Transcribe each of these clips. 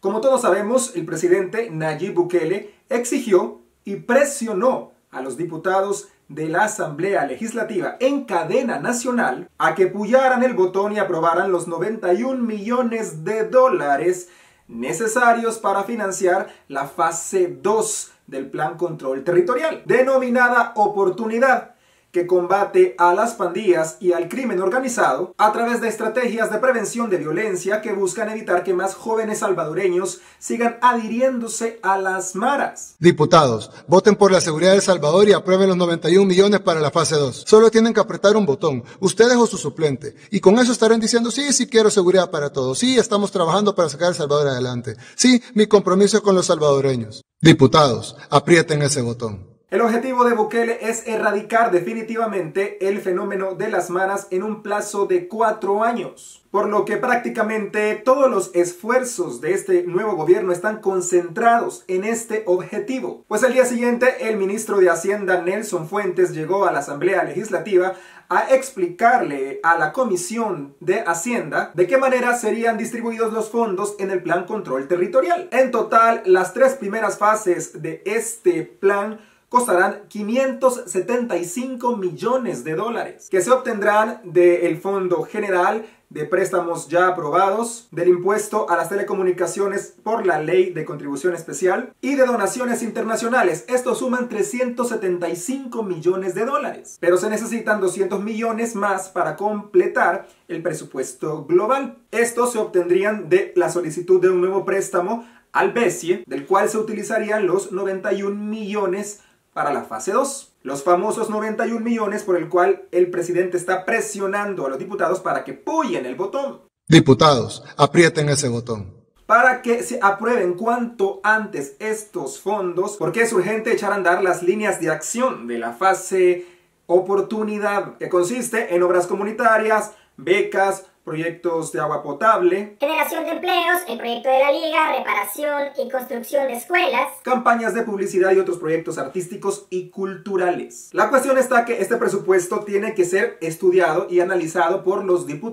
Como todos sabemos, el presidente Nayib Bukele exigió y presionó a los diputados de la Asamblea Legislativa en cadena nacional a que puyaran el botón y aprobaran los 91 millones de dólares necesarios para financiar la fase 2 del Plan Control Territorial, denominada Oportunidad, que combate a las pandillas y al crimen organizado a través de estrategias de prevención de violencia que buscan evitar que más jóvenes salvadoreños sigan adhiriéndose a las maras. Diputados, voten por la seguridad de Salvador y aprueben los 91 millones para la fase 2. Solo tienen que apretar un botón, ustedes o su suplente, y con eso estarán diciendo, sí, sí quiero seguridad para todos, sí, estamos trabajando para sacar a El Salvador adelante, sí, mi compromiso es con los salvadoreños. Diputados, aprieten ese botón. El objetivo de Bukele es erradicar definitivamente el fenómeno de las maras en un plazo de cuatro años, por lo que prácticamente todos los esfuerzos de este nuevo gobierno están concentrados en este objetivo. Pues el día siguiente el ministro de Hacienda Nelson Fuentes llegó a la Asamblea Legislativa a explicarle a la Comisión de Hacienda de qué manera serían distribuidos los fondos en el Plan Control Territorial. En total, las tres primeras fases de este plan costarán 575 millones de dólares que se obtendrán del Fondo General de préstamos ya aprobados, del impuesto a las telecomunicaciones por la ley de contribución especial y de donaciones internacionales. Estos suman 375 millones de dólares, pero se necesitan 200 millones más para completar el presupuesto global. Estos se obtendrían de la solicitud de un nuevo préstamo al BESIE, del cual se utilizarían los 91 millones para la fase 2. Los famosos 91 millones por el cual el presidente está presionando a los diputados para que puyen el botón. Diputados, aprieten ese botón. Para que se aprueben cuanto antes estos fondos, porque es urgente echar a andar las líneas de acción de la fase oportunidad, que consiste en obras comunitarias, becas, proyectos de agua potable, generación de empleos, el proyecto de la liga, reparación y construcción de escuelas, campañas de publicidad y otros proyectos artísticos y culturales. La cuestión está que este presupuesto tiene que ser estudiado y analizado por los diputables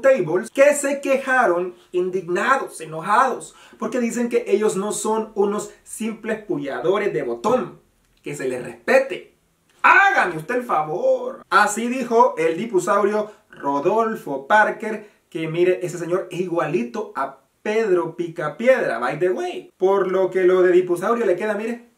que se quejaron indignados, enojados, porque dicen que ellos no son unos simples pulladores de botón, que se les respete. Hágame usted el favor. Así dijo el dipusaurio Rodolfo Parker, que mire, ese señor es igualito a Pedro Picapiedra, by the way. Por lo que lo de dipusaurio le queda, mire,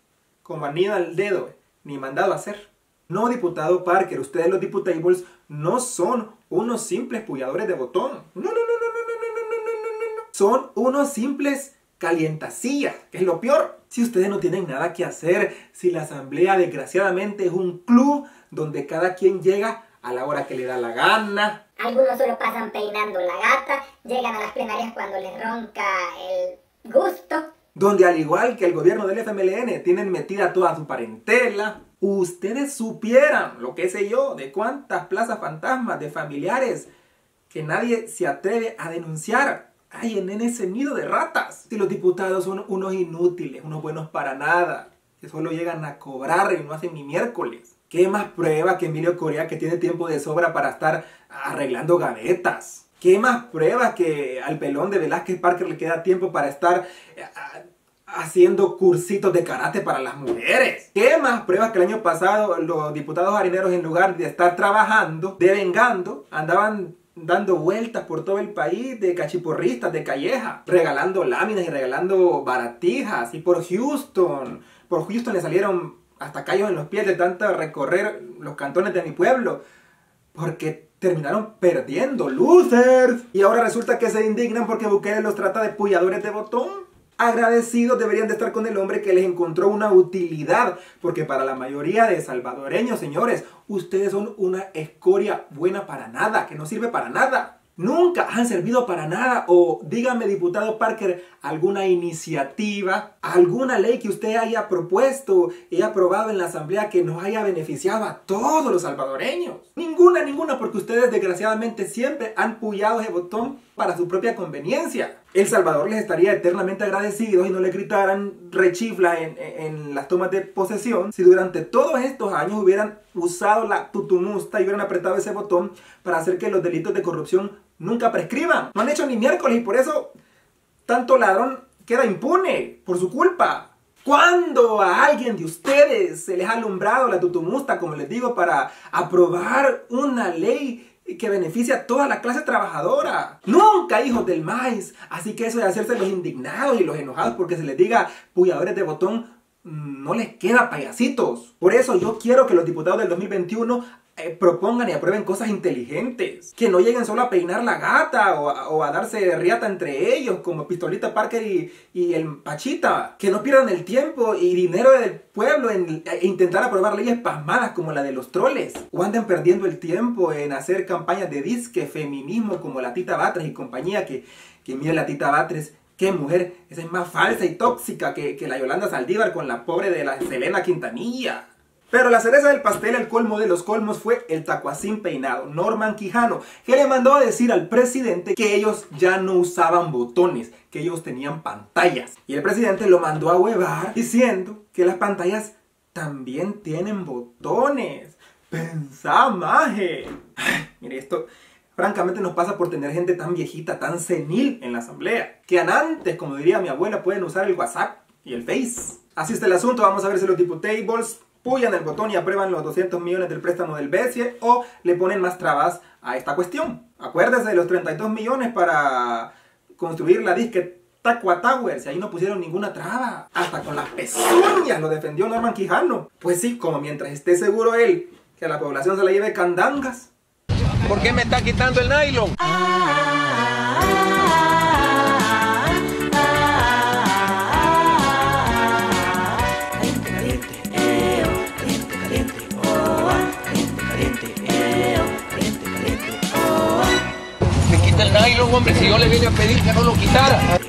como anillo al dedo, ni mandado a hacer. No, diputado Parker, ustedes los diputables no son unos simples puyadores de botón. No, no, no, no, no, no, no, no, no, no. Son unos simples calientacillas, que es lo peor. Si ustedes no tienen nada que hacer, si la asamblea desgraciadamente es un club donde cada quien llega a la hora que le da la gana, algunos solo pasan peinando la gata, llegan a las plenarias cuando les ronca el gusto. Donde al igual que el gobierno del FMLN tienen metida toda su parentela, ustedes supieran, lo que sé yo, de cuántas plazas fantasmas de familiares que nadie se atreve a denunciar hay en ese nido de ratas. Si los diputados son unos inútiles, unos buenos para nada, que solo llegan a cobrar y no hacen ni miércoles. ¿Qué más prueba que Emilio Corea que tiene tiempo de sobra para estar arreglando gavetas? ¿Qué más prueba que al pelón de Velázquez Parker le queda tiempo para estar eh, haciendo cursitos de karate para las mujeres? ¿Qué más pruebas que el año pasado los diputados harineros en lugar de estar trabajando, devengando, andaban dando vueltas por todo el país de cachiporristas, de calleja, regalando láminas y regalando baratijas. Y por Houston, por Houston le salieron hasta callos en los pies de tanto recorrer los cantones de mi pueblo. Porque terminaron perdiendo, losers. Y ahora resulta que se indignan porque Bukele los trata de puyadores de botón. Agradecidos deberían de estar con el hombre que les encontró una utilidad. Porque para la mayoría de salvadoreños, señores, ustedes son una escoria buena para nada, que no sirve para nada nunca han servido para nada. O dígame, diputado Parker, alguna iniciativa, alguna ley que usted haya propuesto y aprobado en la Asamblea que nos haya beneficiado a todos los salvadoreños. Ninguna, ninguna, porque ustedes desgraciadamente siempre han puyado ese botón para su propia conveniencia. El Salvador les estaría eternamente agradecido y no le gritaran rechifla en, en, las tomas de posesión si durante todos estos años hubieran usado la tutumusta y hubieran apretado ese botón para hacer que los delitos de corrupción nunca prescriban. No han hecho ni miércoles y por eso tanto ladrón queda impune por su culpa. ¿Cuándo a alguien de ustedes se les ha alumbrado la tutumusta, como les digo, para aprobar una ley que beneficia a toda la clase trabajadora. Nunca, hijos del maíz. Así que eso de hacerse los indignados y los enojados porque se les diga puyadores de botón, mm, no les queda payasitos. Por eso yo quiero que los diputados del 2021 eh, propongan y aprueben cosas inteligentes. Que no lleguen solo a peinar la gata o a, darse riata entre ellos, como Pistolita Parker y, el Pachita. Que no pierdan el tiempo y dinero del pueblo en e intentar aprobar leyes pasmadas como la de los troles. O anden perdiendo el tiempo en hacer campañas de disque, feminismo como la Tita Batres y compañía. Que, que mire la Tita Batres qué mujer, esa es más falsa y tóxica que, que, la Yolanda Saldívar con la pobre de la Selena Quintanilla. Pero la cereza del pastel, el colmo de los colmos, fue el tacuacín peinado, Norman Quijano, que le mandó a decir al presidente que ellos ya no usaban botones, que ellos tenían pantallas. Y el presidente lo mandó a huevar diciendo que las pantallas también tienen botones. Pensá, maje. mire, esto francamente nos pasa por tener gente tan viejita, tan senil en la asamblea, que antes, como diría mi abuela, pueden usar el WhatsApp y el Face. Así está el asunto, vamos a ver si los diputables puyan el botón y aprueban los 200 millones del préstamo del BESIE o le ponen más trabas a esta cuestión. Acuérdense de los 32 millones para construir la disque Taqua Towers y ahí no pusieron ninguna traba. Hasta con las pezuñas lo defendió Norman Quijano. Pues sí, como mientras esté seguro él que a la población se la lleve candangas. ¿Por qué me está quitando el nylon? Si yo le vine a pedir que no lo quitara.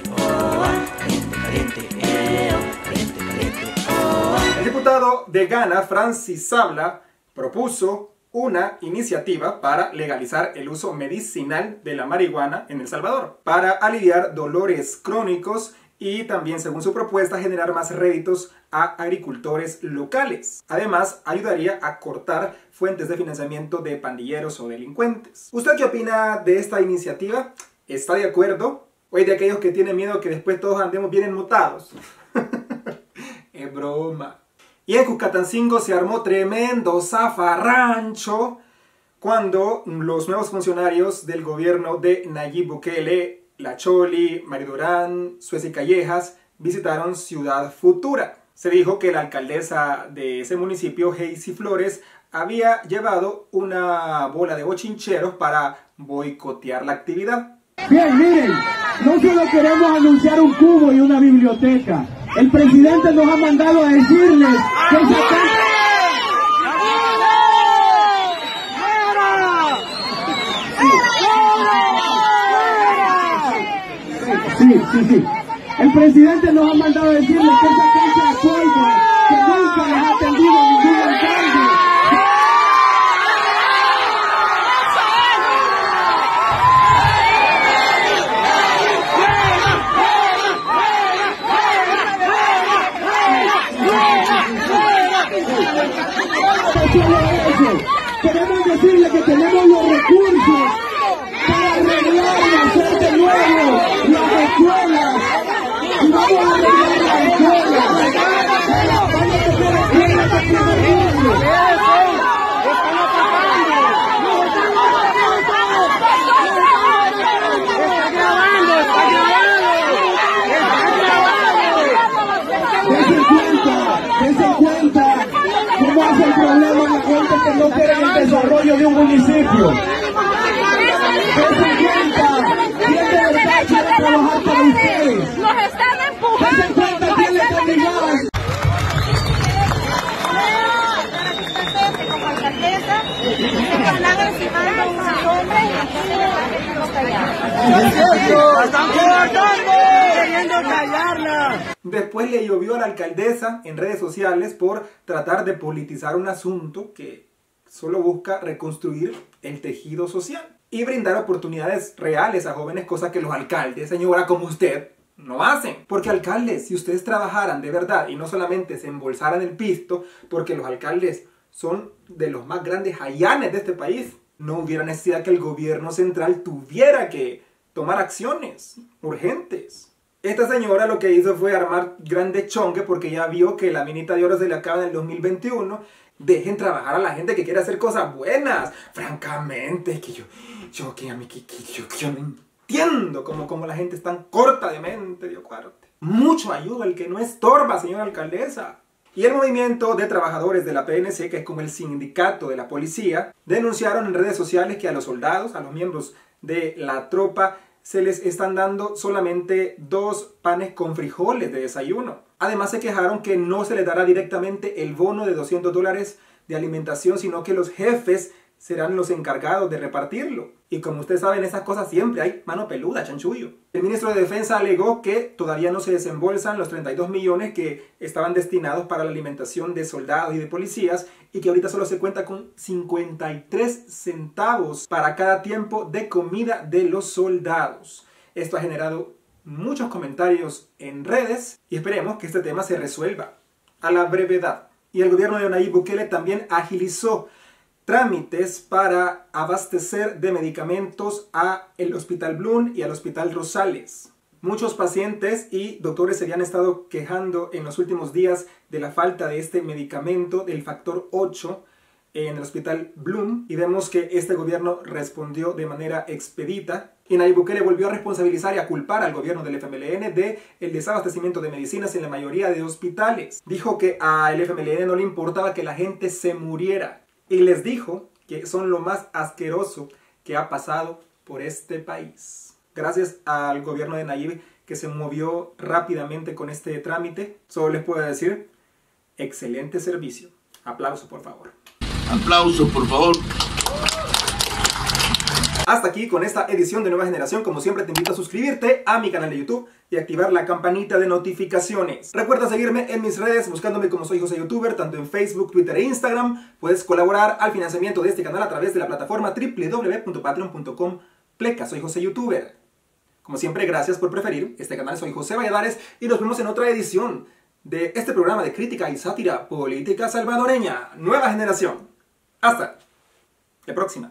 El diputado de Ghana, Francis Sabla, propuso una iniciativa para legalizar el uso medicinal de la marihuana en El Salvador, para aliviar dolores crónicos y también, según su propuesta, generar más réditos a agricultores locales. Además, ayudaría a cortar fuentes de financiamiento de pandilleros o delincuentes. ¿Usted qué opina de esta iniciativa? ¿Está de acuerdo? ¿O de aquellos que tienen miedo que después todos andemos bien enmutados? es broma. Y en Cuscatancingo se armó tremendo zafarrancho cuando los nuevos funcionarios del gobierno de Nayib Bukele, La Choli, Maridurán, Suez y Callejas visitaron Ciudad Futura. Se dijo que la alcaldesa de ese municipio, Heisy Flores, había llevado una bola de bochincheros para boicotear la actividad. Bien, miren, no solo queremos anunciar un cubo y una biblioteca. El presidente nos ha mandado a decirles que se Sí, sí. El presidente nos ha mandado a decirles que esa cancha que nunca les ha atendido ningún alcalde, Queremos decirle que tenemos los recursos para arreglar y hacer de nuevo las escuelas. Y vamos a arreglar las escuelas. Vamos a tener que no quieren de un municipio. De trabajar para ustedes. Nos están empujando. Después le llovió a la alcaldesa en redes sociales por tratar de politizar un asunto que solo busca reconstruir el tejido social y brindar oportunidades reales a jóvenes, cosa que los alcaldes, señora como usted, no hacen. Porque alcaldes, si ustedes trabajaran de verdad y no solamente se embolsaran el pisto, porque los alcaldes son de los más grandes hayanes de este país, no hubiera necesidad que el gobierno central tuviera que tomar acciones urgentes. Esta señora lo que hizo fue armar grande chonque porque ya vio que la minita de oro se le acaba en el 2021. Dejen trabajar a la gente que quiere hacer cosas buenas. Francamente, que yo, yo que a mí, yo, yo no entiendo cómo, cómo la gente es tan corta de mente, Dios cuarte. Mucho ayuda el que no estorba, señora alcaldesa. Y el movimiento de trabajadores de la PNC, que es como el sindicato de la policía, denunciaron en redes sociales que a los soldados, a los miembros de la tropa, se les están dando solamente dos panes con frijoles de desayuno. Además se quejaron que no se les dará directamente el bono de 200 dólares de alimentación, sino que los jefes serán los encargados de repartirlo. Y como ustedes saben, esas cosas siempre hay mano peluda, chanchullo. El ministro de Defensa alegó que todavía no se desembolsan los 32 millones que estaban destinados para la alimentación de soldados y de policías y que ahorita solo se cuenta con 53 centavos para cada tiempo de comida de los soldados. Esto ha generado muchos comentarios en redes y esperemos que este tema se resuelva a la brevedad. Y el gobierno de Nayib Bukele también agilizó trámites para abastecer de medicamentos a el Hospital Bloom y al Hospital Rosales. Muchos pacientes y doctores se habían estado quejando en los últimos días de la falta de este medicamento del factor 8 en el Hospital Bloom y vemos que este gobierno respondió de manera expedita y Nayib Bukele volvió a responsabilizar y a culpar al gobierno del FMLN de el desabastecimiento de medicinas en la mayoría de hospitales. Dijo que al FMLN no le importaba que la gente se muriera, y les dijo que son lo más asqueroso que ha pasado por este país. Gracias al gobierno de Nayib que se movió rápidamente con este trámite, solo les puedo decir, excelente servicio. Aplauso, por favor. Aplauso, por favor. Hasta aquí con esta edición de Nueva Generación. Como siempre te invito a suscribirte a mi canal de YouTube y activar la campanita de notificaciones. Recuerda seguirme en mis redes buscándome como soy José Youtuber, tanto en Facebook, Twitter e Instagram. Puedes colaborar al financiamiento de este canal a través de la plataforma www.patreon.com pleca soy José Youtuber. Como siempre, gracias por preferir este canal. Soy José Valladares y nos vemos en otra edición de este programa de crítica y sátira política salvadoreña. Nueva generación. Hasta la próxima.